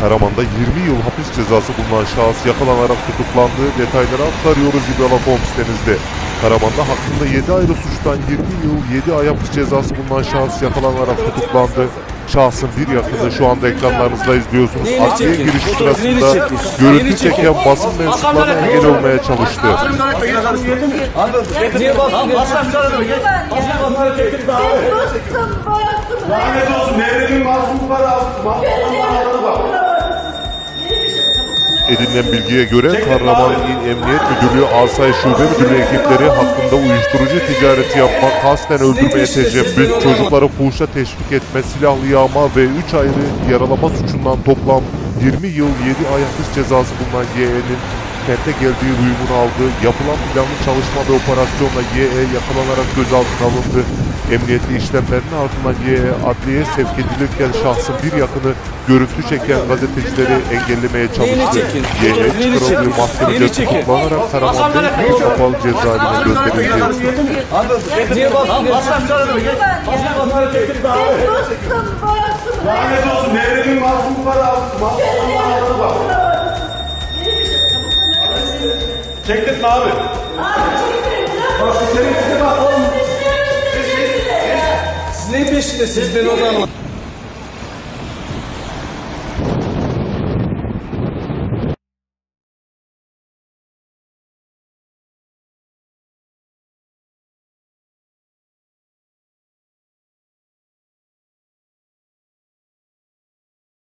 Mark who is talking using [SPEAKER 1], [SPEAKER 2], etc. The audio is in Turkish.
[SPEAKER 1] Karaman'da 20 yıl hapis cezası bulunan şahıs yakalanarak tutuklandı. Detayları aktarıyoruz İbrahim Holmes denizde. Karaman'da hakkında 7 ayrı suçtan 20 yıl 7 ay hapis cezası bulunan şahıs yakalanarak tutuklandı. Şahsın bir yakını şu anda ekranlarınızda izliyorsunuz. Adliye giriş sırasında görüntü çeken basın mensuplarına engel olmaya çalıştı.
[SPEAKER 2] Lanet olsun devletin mazlumları mazlumları.
[SPEAKER 1] Edinilen bilgiye göre Kahraman İl Emniyet Müdürlüğü Asayiş Şube Müdürlüğü ekipleri hakkında uyuşturucu ticareti yapmak, kasten öldürmeye teşebbüs, çocukları fuhuşa teşvik etme, silahlı yağma ve 3 ayrı yaralama suçundan toplam 20 yıl 7 ay hapis cezası bulunan YE'nin kente geldiği duyumunu aldı. Yapılan planlı çalışma ve operasyonla YE yakalanarak gözaltına alındı. Emniyetli işlemlerin ardından YE adliyeye sevk edilirken şahsın bir yakını görüntü çeken gazetecileri engellemeye çalıştı. YE çıkarıldığı
[SPEAKER 3] çekin?
[SPEAKER 1] tutuklanarak Karaman Bey kapalı cezaevine gönderildi.
[SPEAKER 3] Niye bastın?
[SPEAKER 2] Lanet olsun devletin mazlumları mazlumları Çektirtme abi.
[SPEAKER 3] Siz neyin peşindesiniz? Ben onu anlamadım.